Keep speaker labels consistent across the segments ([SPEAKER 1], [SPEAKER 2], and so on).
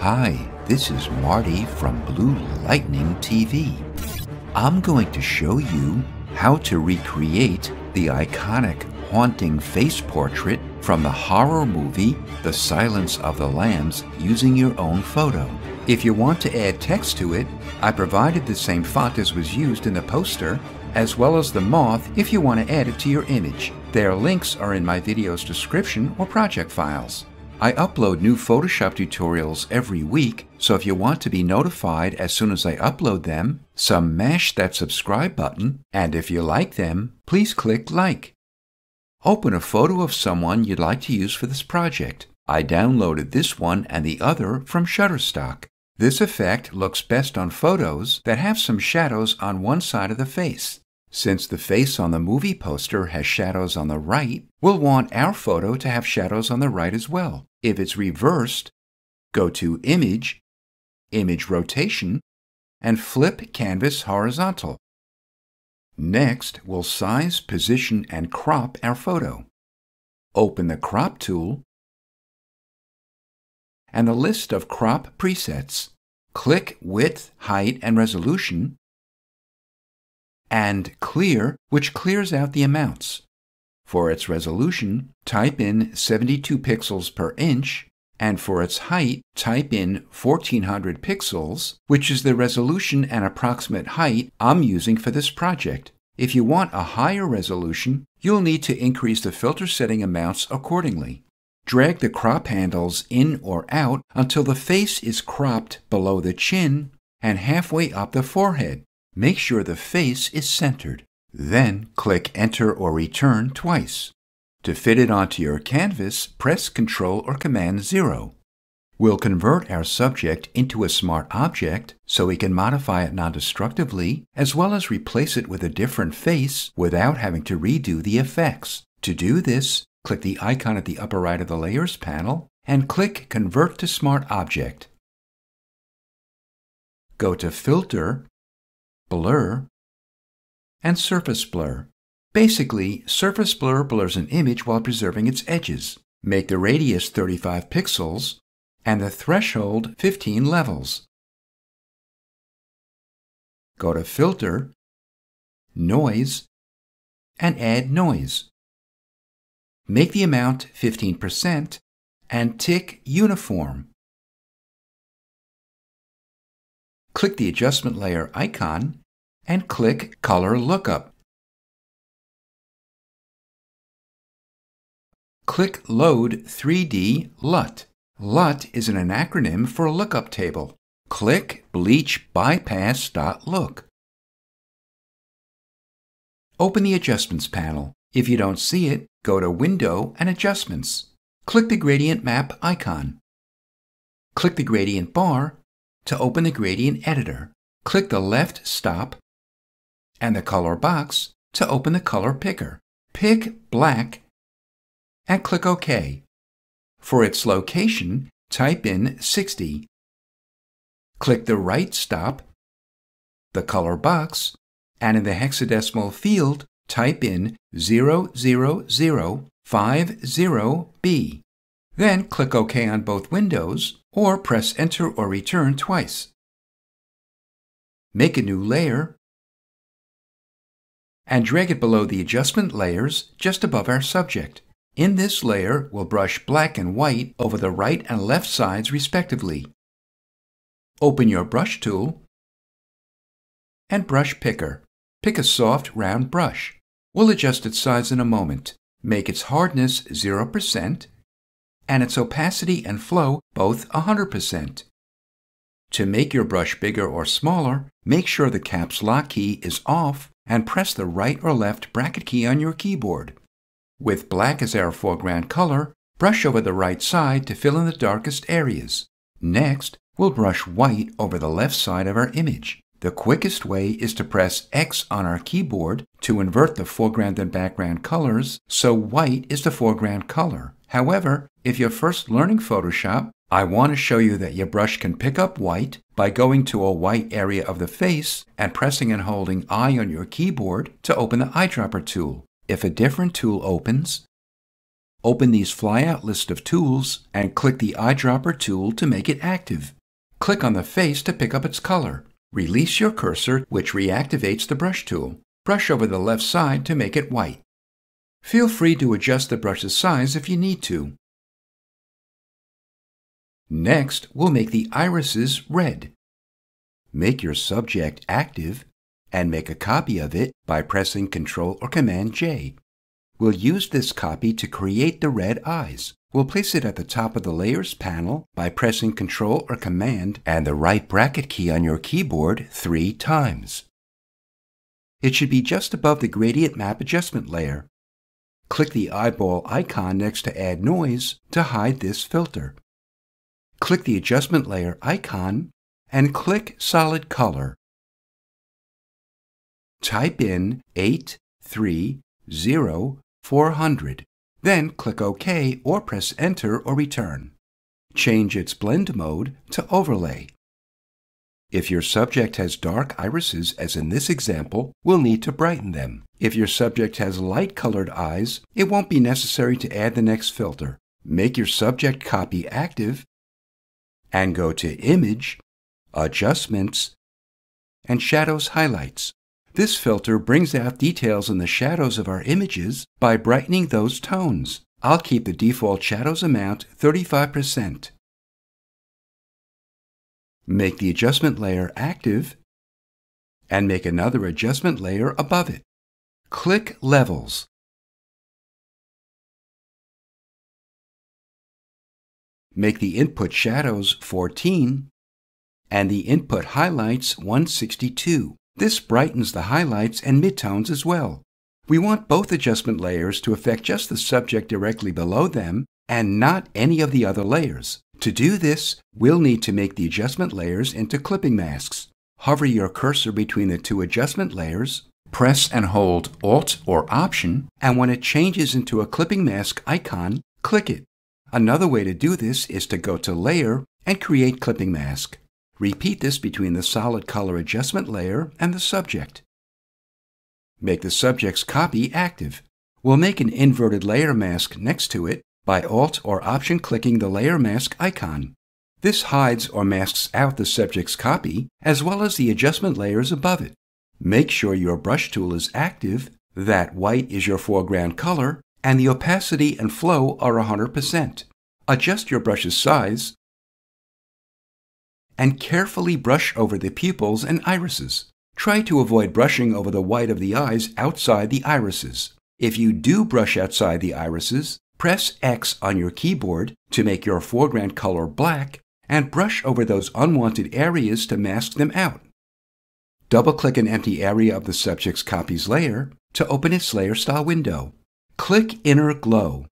[SPEAKER 1] Hi, this is Marty from Blue Lightning TV. I'm going to show you how to recreate the iconic haunting face portrait from the horror movie The Silence of the Lambs using your own photo. If you want to add text to it, I provided the same font as was used in the poster, as well as the moth if you want to add it to your image. Their links are in my video's description or project files. I upload new Photoshop tutorials every week, so if you want to be notified as soon as I upload them, some mash that subscribe button, and if you like them, please click like. Open a photo of someone you'd like to use for this project. I downloaded this one and the other from Shutterstock. This effect looks best on photos that have some shadows on one side of the face. Since the face on the movie poster has shadows on the right, we'll want our photo to have shadows on the right as well. If it's reversed, go to Image, Image Rotation, and flip Canvas Horizontal. Next, we'll size, position, and crop our photo. Open the Crop tool and the list of crop presets. Click Width, Height, and Resolution, and Clear, which clears out the amounts. For its resolution, type in 72 pixels per inch, and for its height, type in 1400 pixels, which is the resolution and approximate height I'm using for this project. If you want a higher resolution, you'll need to increase the filter setting amounts accordingly. Drag the crop handles in or out until the face is cropped below the chin and halfway up the forehead. Make sure the face is centered. Then click Enter or Return twice. To fit it onto your canvas, press Ctrl or Command 0. We'll convert our subject into a smart object so we can modify it non-destructively, as well as replace it with a different face without having to redo the effects. To do this, click the icon at the upper right of the Layers panel and click Convert to Smart Object. Go to Filter, Blur, and Surface Blur. Basically, Surface Blur blurs an image while preserving its edges. Make the radius 35 pixels and the threshold 15 levels. Go to Filter, Noise, and add noise. Make the amount 15% and tick Uniform. Click the adjustment layer icon and click Color Lookup. Click Load 3D LUT. LUT is an acronym for a lookup table. Click Bleach Bypass.look. Open the Adjustments panel. If you don't see it, go to Window and Adjustments. Click the Gradient Map icon. Click the Gradient bar to open the Gradient Editor. Click the left stop and the color box to open the color picker. Pick black and click OK. For its location, type in 60. Click the right stop, the color box, and in the hexadecimal field, type in 00050B. Then click OK on both windows, or press Enter or Return twice. Make a new layer and drag it below the adjustment layers just above our subject. In this layer, we'll brush black and white over the right and left sides respectively. Open your brush tool and brush picker. Pick a soft, round brush. We'll adjust its size in a moment. Make its hardness 0% and its opacity and flow both 100%. To make your brush bigger or smaller, make sure the caps lock key is off and press the right or left bracket key on your keyboard. With black as our foreground color, brush over the right side to fill in the darkest areas. Next, we'll brush white over the left side of our image. The quickest way is to press X on our keyboard to invert the foreground and background colors so white is the foreground color. However, if you're first learning Photoshop, I want to show you that your brush can pick up white by going to a white area of the face and pressing and holding I on your keyboard to open the eyedropper tool. If a different tool opens, Open these flyout list of tools and click the eyedropper tool to make it active. Click on the face to pick up its color. Release your cursor, which reactivates the brush tool. Brush over the left side to make it white. Feel free to adjust the brush's size if you need to. Next, we'll make the irises red. Make your subject active and make a copy of it by pressing Ctrl or Command J. We'll use this copy to create the red eyes. We'll place it at the top of the Layers panel by pressing Ctrl or Command and the right bracket key on your keyboard three times. It should be just above the Gradient Map Adjustment layer. Click the eyeball icon next to Add Noise to hide this filter. Click the Adjustment Layer icon and click Solid Color. Type in 830400, Then click OK or press Enter or Return. Change its blend mode to Overlay. If your subject has dark irises, as in this example, we'll need to brighten them. If your subject has light-colored eyes, it won't be necessary to add the next filter. Make your subject copy active and go to Image, Adjustments, and Shadows Highlights. This filter brings out details in the shadows of our images by brightening those tones. I'll keep the default shadows amount 35%. Make the adjustment layer active and make another adjustment layer above it. Click Levels. Make the input shadows 14 and the input highlights 162. This brightens the highlights and midtones as well. We want both adjustment layers to affect just the subject directly below them and not any of the other layers. To do this, we'll need to make the adjustment layers into clipping masks. Hover your cursor between the two adjustment layers, press and hold Alt or Option, and when it changes into a clipping mask icon, click it. Another way to do this is to go to Layer and create Clipping Mask. Repeat this between the solid color adjustment layer and the subject. Make the subject's copy active. We'll make an inverted layer mask next to it by Alt or Option clicking the layer mask icon. This hides or masks out the subject's copy as well as the adjustment layers above it. Make sure your brush tool is active, that white is your foreground color, and the opacity and flow are 100%. Adjust your brush's size and carefully brush over the pupils and irises. Try to avoid brushing over the white of the eyes outside the irises. If you do brush outside the irises, press X on your keyboard to make your foreground color black and brush over those unwanted areas to mask them out. Double-click an empty area of the subject's copies layer to open its layer style window. Click Inner Glow.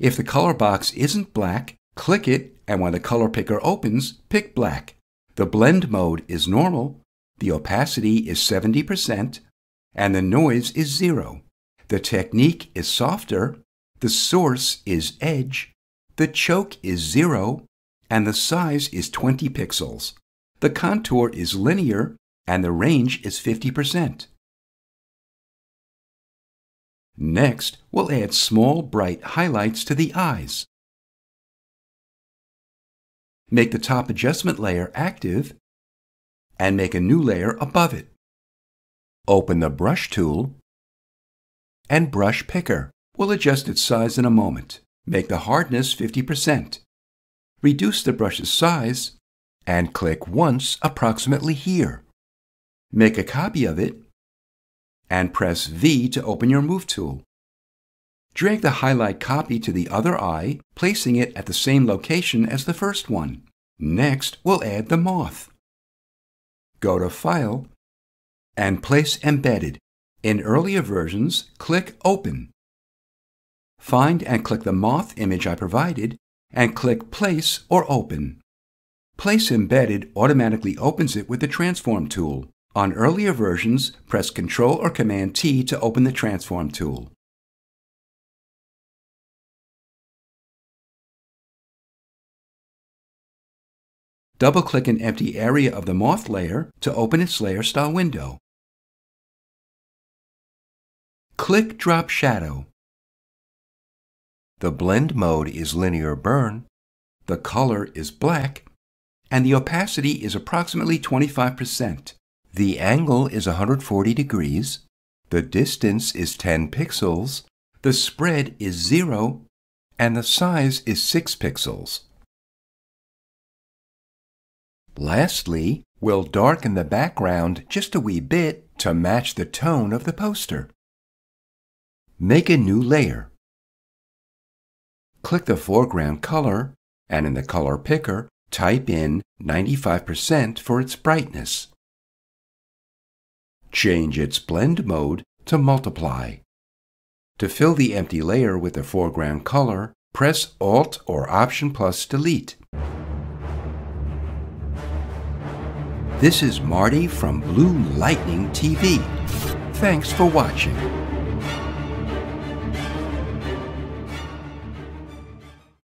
[SPEAKER 1] If the color box isn't black, click it and when the color picker opens, pick black. The blend mode is normal, the opacity is 70%, and the noise is zero. The technique is softer, the source is edge, the choke is zero, and the size is 20 pixels. The contour is linear, and the range is 50%. Next, we'll add small bright highlights to the eyes. Make the top adjustment layer active and make a new layer above it. Open the Brush tool and Brush Picker. We'll adjust its size in a moment. Make the hardness 50%. Reduce the brush's size and click once approximately here. Make a copy of it and press V to open your Move tool. Drag the highlight copy to the other eye, placing it at the same location as the first one. Next, we'll add the moth. Go to File and place Embedded. In earlier versions, click Open. Find and click the moth image I provided and click Place or Open. Place Embedded automatically opens it with the Transform tool. On earlier versions, press Ctrl or Command T to open the Transform tool. Double-click an empty area of the moth layer to open its layer style window. Click Drop Shadow. The blend mode is linear burn, the color is black, and the opacity is approximately 25%. The angle is 140 degrees, the distance is 10 pixels, the spread is 0, and the size is 6 pixels. Lastly, we'll darken the background just a wee bit to match the tone of the poster. Make a new layer. Click the foreground color, and in the color picker, type in 95% for its brightness. Change its blend mode to multiply. To fill the empty layer with the foreground color, press Alt or Option plus Delete. This is Marty from Blue Lightning TV. Thanks for watching.